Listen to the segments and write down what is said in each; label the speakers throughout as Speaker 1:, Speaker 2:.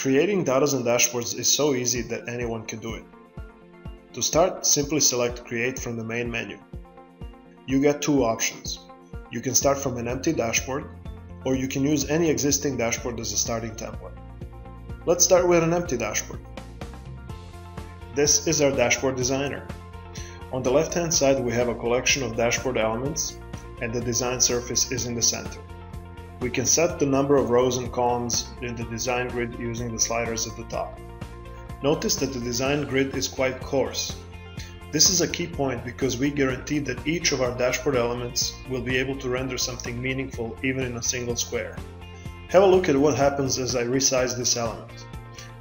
Speaker 1: Creating Datazen dashboards is so easy that anyone can do it. To start, simply select Create from the main menu. You get two options. You can start from an empty dashboard, or you can use any existing dashboard as a starting template. Let's start with an empty dashboard. This is our dashboard designer. On the left hand side we have a collection of dashboard elements and the design surface is in the center. We can set the number of rows and columns in the design grid using the sliders at the top. Notice that the design grid is quite coarse. This is a key point because we guarantee that each of our dashboard elements will be able to render something meaningful even in a single square. Have a look at what happens as I resize this element.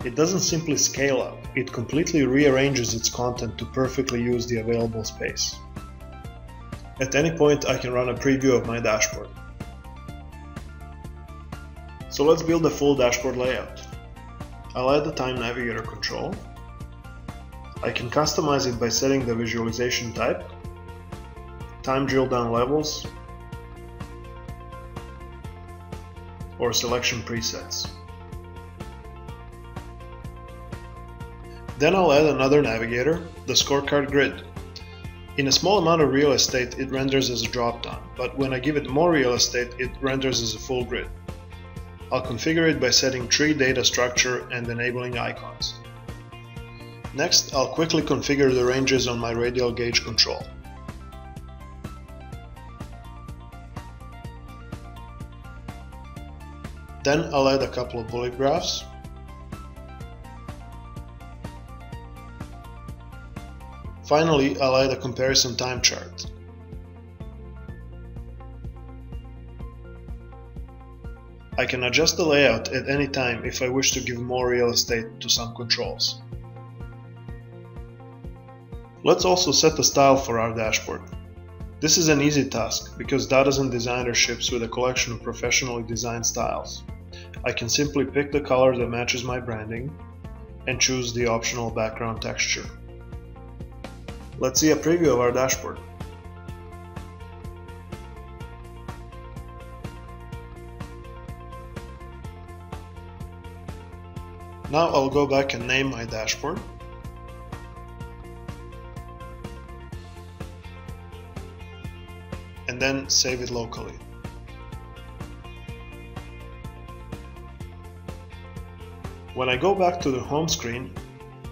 Speaker 1: It doesn't simply scale up, it completely rearranges its content to perfectly use the available space. At any point I can run a preview of my dashboard. So let's build a full dashboard layout. I'll add the time navigator control. I can customize it by setting the visualization type, time drill down levels, or selection presets. Then I'll add another navigator, the scorecard grid. In a small amount of real estate it renders as a dropdown, but when I give it more real estate it renders as a full grid. I'll configure it by setting tree data structure and enabling icons. Next, I'll quickly configure the ranges on my radial gauge control. Then I'll add a couple of bullet graphs Finally, I'll add a comparison time chart. I can adjust the layout at any time if I wish to give more real estate to some controls. Let's also set the style for our dashboard. This is an easy task because Datazen Designer ships with a collection of professionally designed styles. I can simply pick the color that matches my branding and choose the optional background texture. Let's see a preview of our dashboard. Now I'll go back and name my dashboard. And then save it locally. When I go back to the home screen,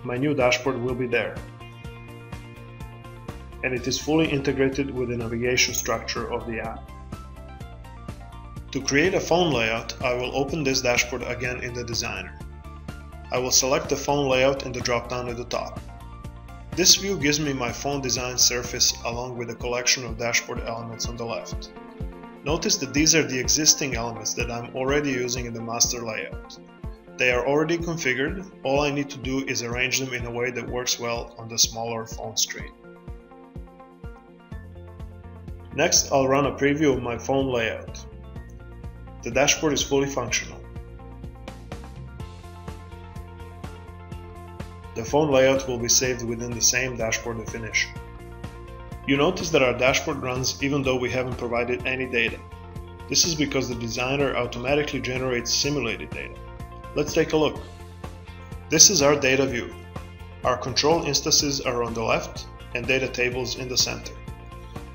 Speaker 1: my new dashboard will be there and it is fully integrated with the navigation structure of the app. To create a phone layout, I will open this dashboard again in the designer. I will select the phone layout in the drop-down at the top. This view gives me my phone design surface along with a collection of dashboard elements on the left. Notice that these are the existing elements that I'm already using in the master layout. They are already configured, all I need to do is arrange them in a way that works well on the smaller phone screen. Next, I'll run a preview of my phone layout. The dashboard is fully functional. The phone layout will be saved within the same dashboard definition. You notice that our dashboard runs even though we haven't provided any data. This is because the designer automatically generates simulated data. Let's take a look. This is our data view. Our control instances are on the left and data tables in the center.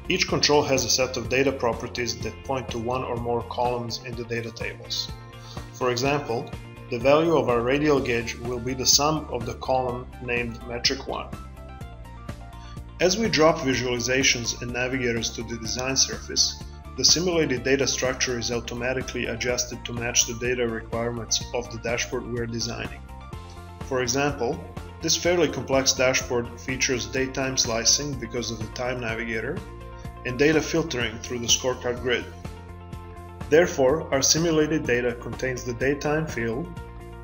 Speaker 1: Each control has a set of data properties that point to one or more columns in the data tables. For example, the value of our radial gauge will be the sum of the column named metric 1. As we drop visualizations and navigators to the design surface, the simulated data structure is automatically adjusted to match the data requirements of the dashboard we're designing. For example, this fairly complex dashboard features daytime slicing because of the time navigator and data filtering through the scorecard grid. Therefore, our simulated data contains the daytime field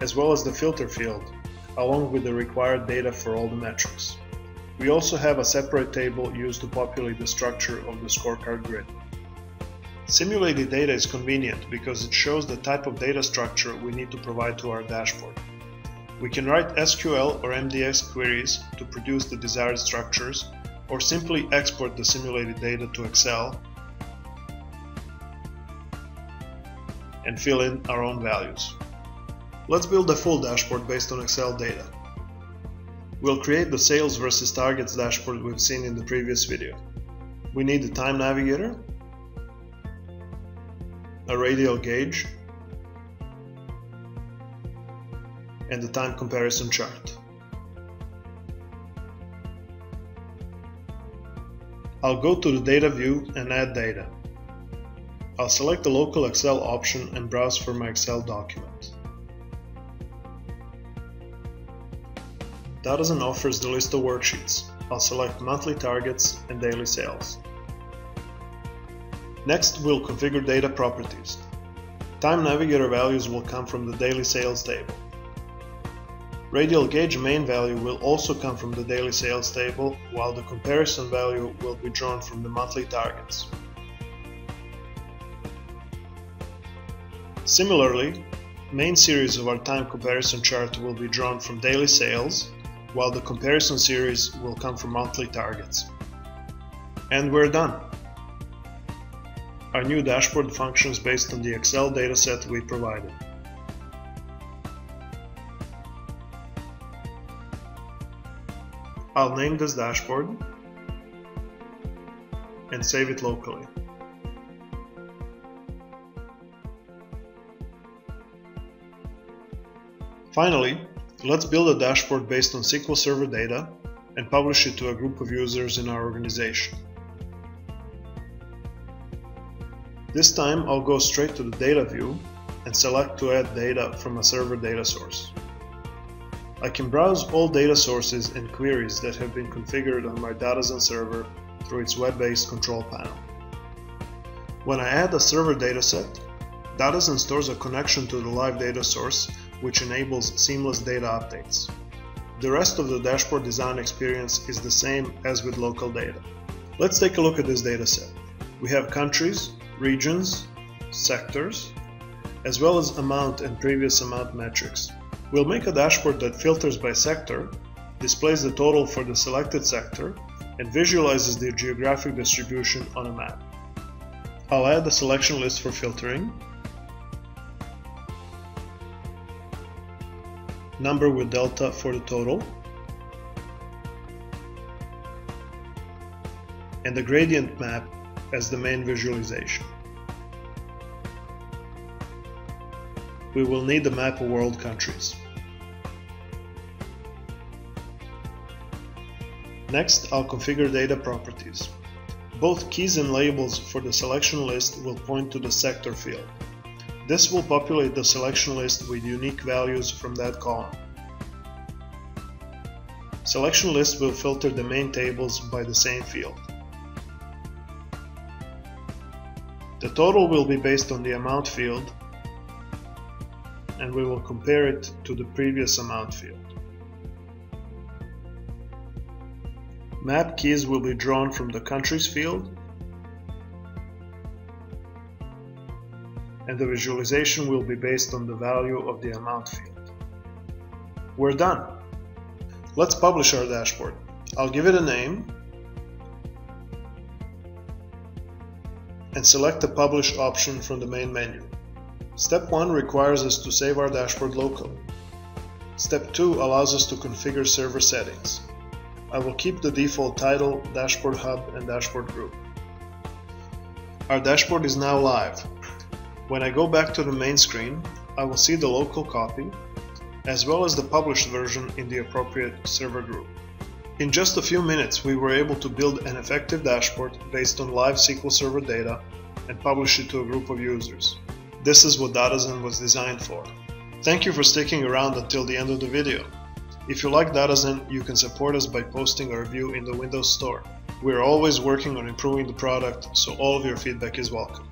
Speaker 1: as well as the filter field, along with the required data for all the metrics. We also have a separate table used to populate the structure of the scorecard grid. Simulated data is convenient because it shows the type of data structure we need to provide to our dashboard. We can write SQL or MDX queries to produce the desired structures or simply export the simulated data to Excel and fill in our own values. Let's build a full dashboard based on Excel data. We'll create the sales versus targets dashboard we've seen in the previous video. We need the time navigator, a radial gauge, and the time comparison chart. I'll go to the data view and add data. I'll select the local Excel option and browse for my Excel document. Datazen offers the list of worksheets. I'll select monthly targets and daily sales. Next, we'll configure data properties. Time Navigator values will come from the daily sales table. Radial gauge main value will also come from the daily sales table, while the comparison value will be drawn from the monthly targets. Similarly, main series of our time comparison chart will be drawn from daily sales, while the comparison series will come from monthly targets. And we're done! Our new dashboard functions based on the Excel dataset we provided. I'll name this dashboard and save it locally. Finally, let's build a dashboard based on SQL Server data and publish it to a group of users in our organization. This time I'll go straight to the data view and select to add data from a server data source. I can browse all data sources and queries that have been configured on my Datazen server through its web-based control panel. When I add a server dataset, Datazen stores a connection to the live data source which enables seamless data updates. The rest of the dashboard design experience is the same as with local data. Let's take a look at this dataset. We have countries, regions, sectors, as well as amount and previous amount metrics. We'll make a dashboard that filters by sector, displays the total for the selected sector, and visualizes the geographic distribution on a map. I'll add a selection list for filtering, number with delta for the total, and the gradient map as the main visualization. we will need the map of world countries. Next, I'll configure data properties. Both keys and labels for the selection list will point to the sector field. This will populate the selection list with unique values from that column. Selection list will filter the main tables by the same field. The total will be based on the amount field and we will compare it to the previous amount field. Map keys will be drawn from the countries field and the visualization will be based on the value of the amount field. We're done. Let's publish our dashboard. I'll give it a name and select the publish option from the main menu. Step 1 requires us to save our dashboard locally. Step 2 allows us to configure server settings. I will keep the default title, Dashboard Hub and Dashboard Group. Our dashboard is now live. When I go back to the main screen, I will see the local copy, as well as the published version in the appropriate server group. In just a few minutes, we were able to build an effective dashboard based on live SQL Server data and publish it to a group of users. This is what Datazen was designed for. Thank you for sticking around until the end of the video. If you like Datazen, you can support us by posting a review in the Windows Store. We are always working on improving the product, so all of your feedback is welcome.